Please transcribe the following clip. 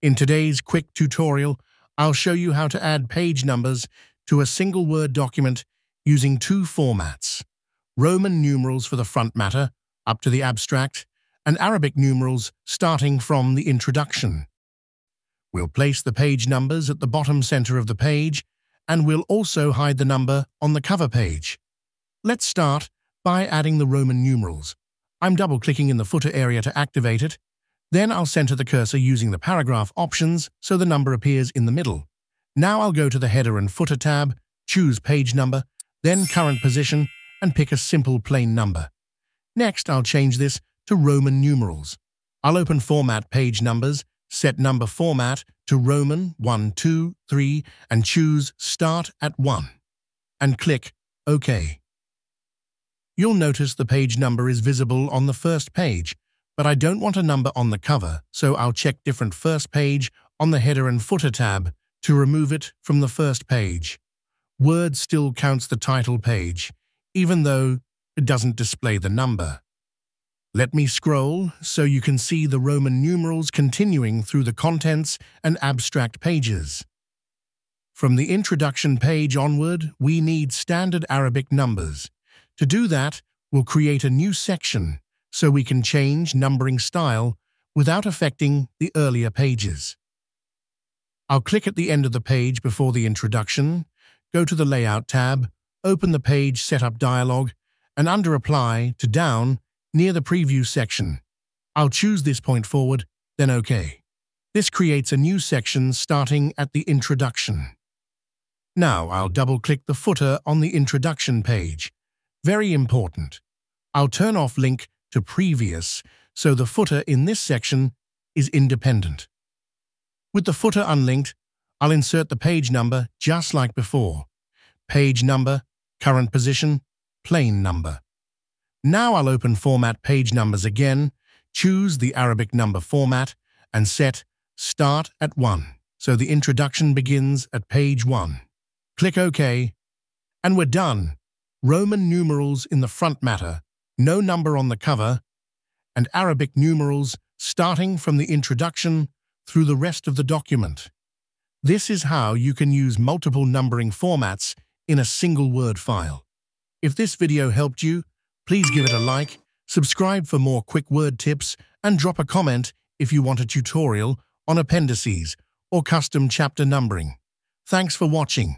In today's quick tutorial, I'll show you how to add page numbers to a single Word document using two formats, Roman numerals for the front matter, up to the abstract, and Arabic numerals starting from the introduction. We'll place the page numbers at the bottom center of the page, and we'll also hide the number on the cover page. Let's start by adding the Roman numerals. I'm double-clicking in the footer area to activate it, then I'll center the cursor using the paragraph options so the number appears in the middle. Now I'll go to the Header and Footer tab, choose Page Number, then Current Position, and pick a simple plain number. Next, I'll change this to Roman numerals. I'll open Format Page Numbers, set Number Format to Roman 1, 2, 3, and choose Start at 1, and click OK. You'll notice the page number is visible on the first page, but I don't want a number on the cover, so I'll check different first page on the header and footer tab to remove it from the first page. Word still counts the title page, even though it doesn't display the number. Let me scroll so you can see the Roman numerals continuing through the contents and abstract pages. From the introduction page onward, we need standard Arabic numbers. To do that, we'll create a new section so we can change numbering style without affecting the earlier pages. I'll click at the end of the page before the introduction, go to the Layout tab, open the Page Setup dialog, and under Apply to Down, near the Preview section. I'll choose this point forward, then OK. This creates a new section starting at the Introduction. Now I'll double-click the footer on the Introduction page. Very important. I'll turn off Link to previous, so the footer in this section is independent. With the footer unlinked, I'll insert the page number just like before. Page number, current position, plain number. Now I'll open Format Page Numbers again, choose the Arabic number format, and set Start at 1, so the introduction begins at page 1. Click OK, and we're done. Roman numerals in the front matter no number on the cover, and Arabic numerals starting from the introduction through the rest of the document. This is how you can use multiple numbering formats in a single Word file. If this video helped you, please give it a like, subscribe for more quick word tips, and drop a comment if you want a tutorial on appendices or custom chapter numbering. Thanks for watching.